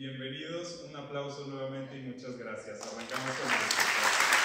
bienvenidos, un aplauso nuevamente y muchas gracias. Arrancamos con el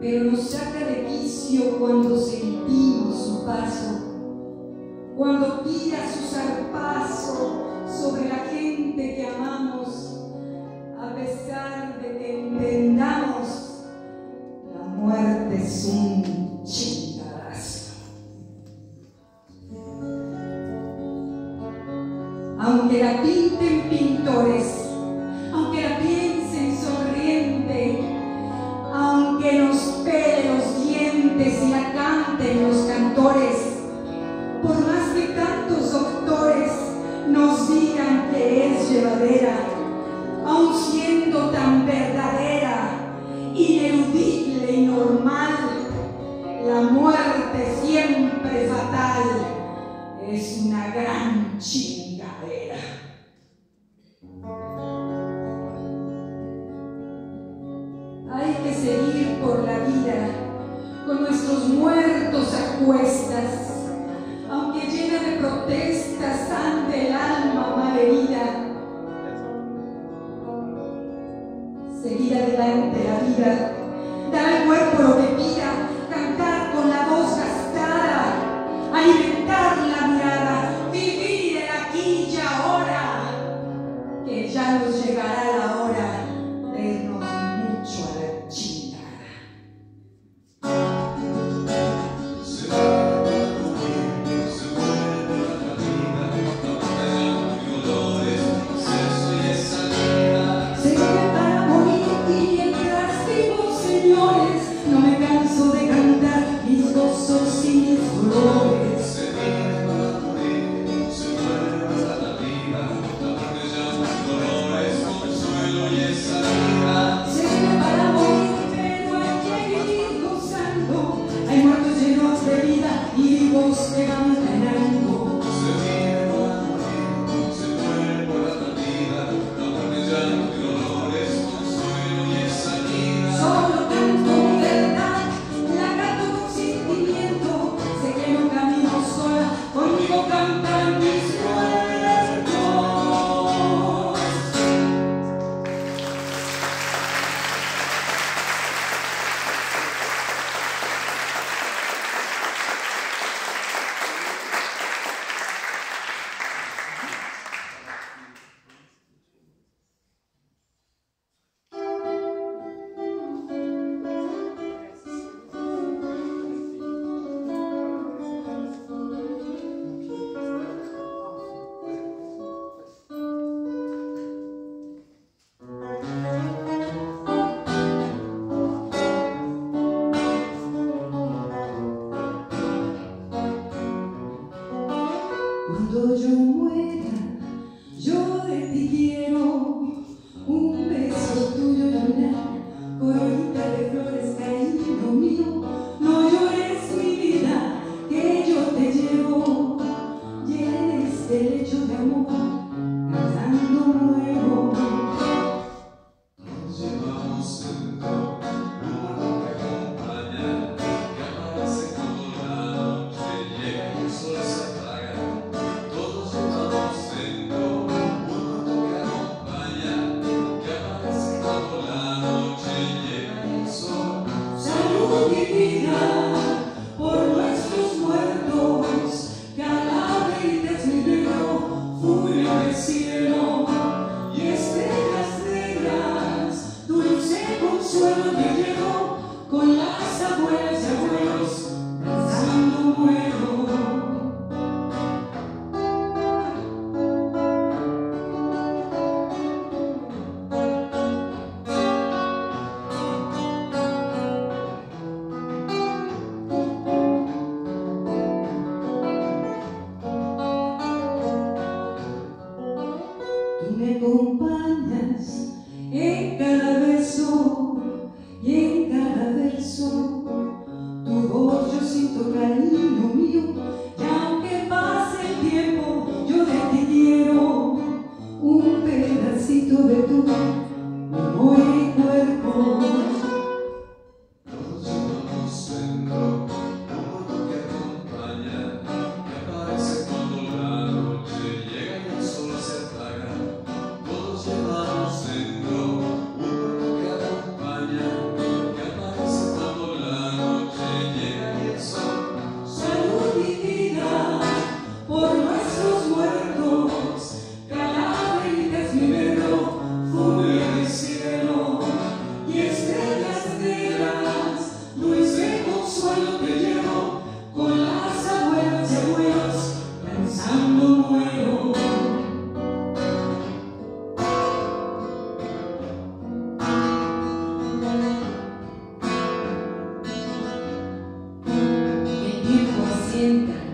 pero nos saca de quicio cuando sentimos su paso, cuando tira su zarpazo sobre la gente que amamos, a pesar de que entendamos, la muerte es sustenta